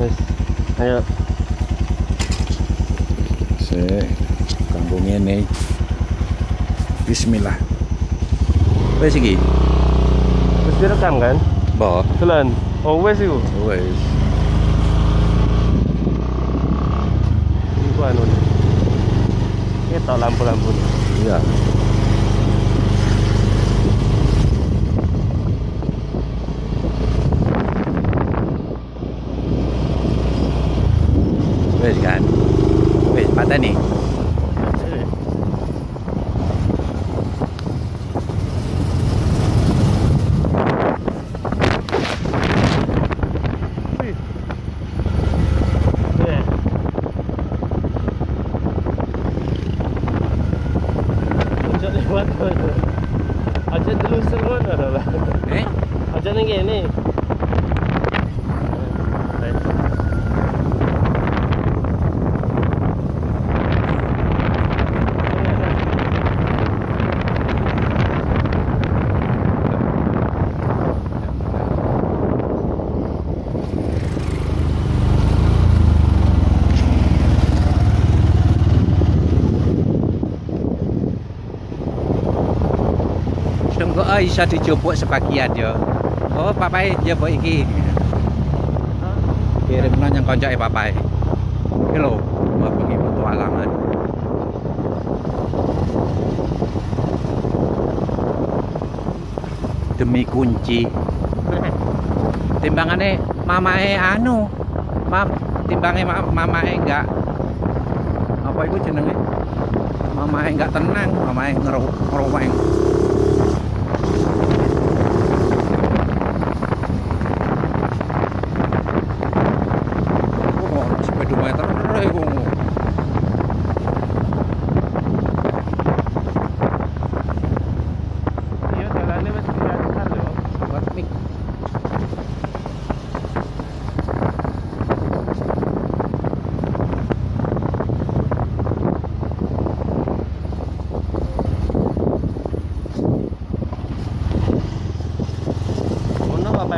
Wes. Ayo. Sik, kanggo ngene. Bismillah. Wes iki. Wes direkam kan? Mbok. Jalan. Oh wes iku. Wes. Iku anu. Kita lampu-lampu. Iya. Wes kan. Wes patah ni. Macam telur seron ada lah Eh? Macam ni ni? Oh iso dijupuk sebagian yo. Oh, papai njupuk iki. Kirim nang koncoke papai. Iki lho, mau pergi petualangan. Demi kunci. Timbangane mamae anu. Mam, timbange ma mamae enggak apa itu jenenge? Mamae enggak tenang, mamae ngero ngeroweng. Oh,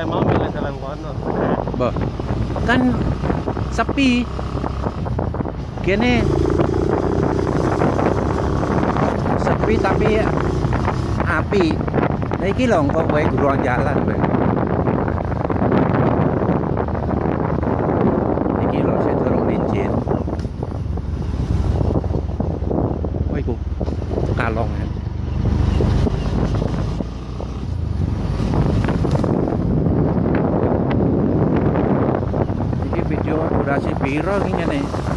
Yang mau milih jalan kono? Bah. Kan sepi. Gini. Sepi tapi api. Nah iki lho kok ruang jalan kowe. Iki lho sing durung izin. Oh iku kalongan. Iki video piro iki ngene?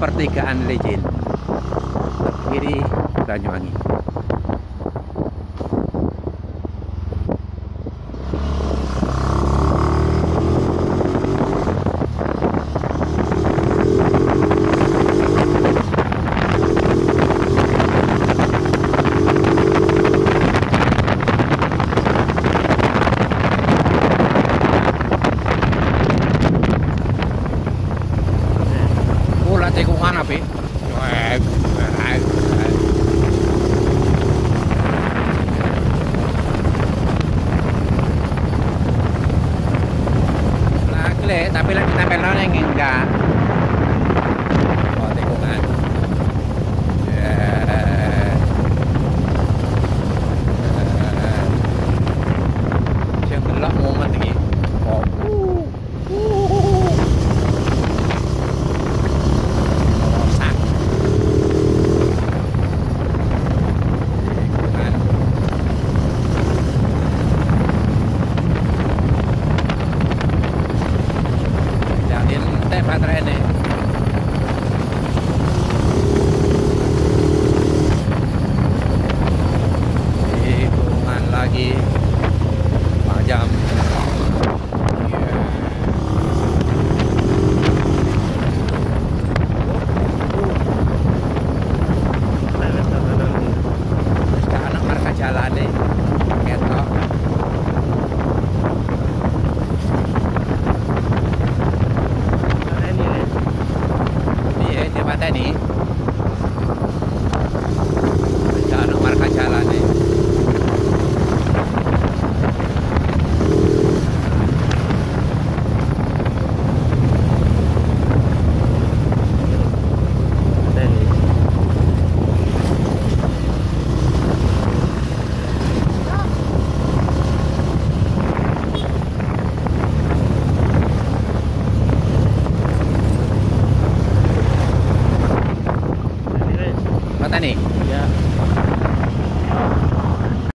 pertigaan Legend. Kiri Banyuwangi. Te Juana, pe. Nah, kle, tapi lagi tempel nang enggak.